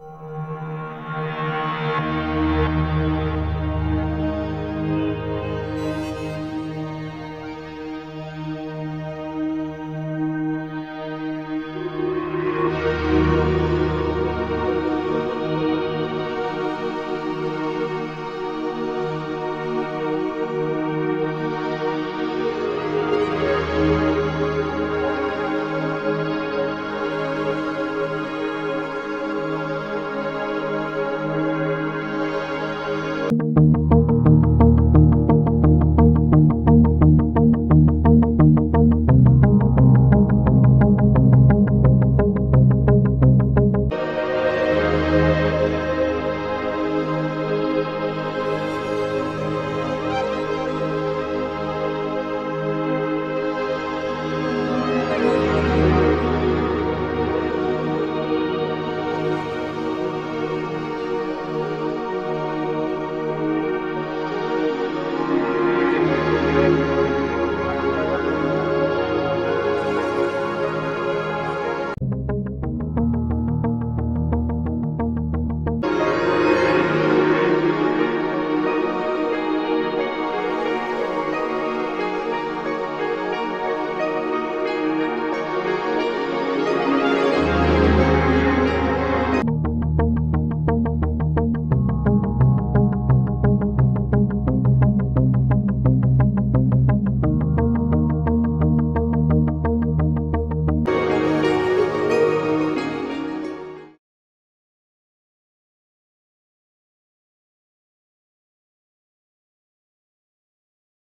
you